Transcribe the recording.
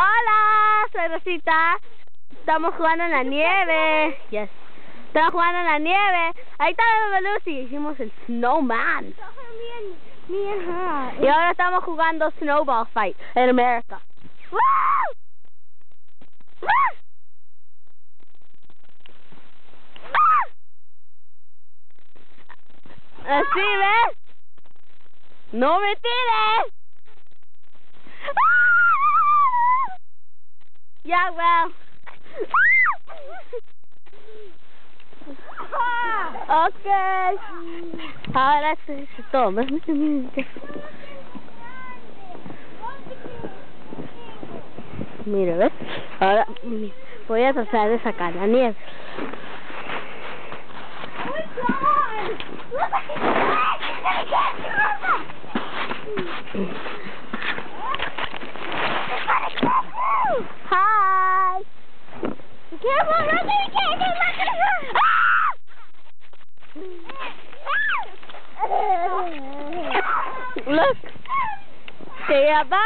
Hola, soy Rosita. Estamos jugando en la nieve. Yes. Estamos jugando en la nieve. Ahí está la Lucy. Hicimos el snowman. Y ahora estamos jugando Snowball Fight en América. Así, ¿ves? ¡No me tires! Ya, well. Ok. Ahora sí, toma. Mira, ¿ves? Ahora voy a tratar de sacar la nieve. Hi. Careful, run to the cave! Run to the! Look. Say bye.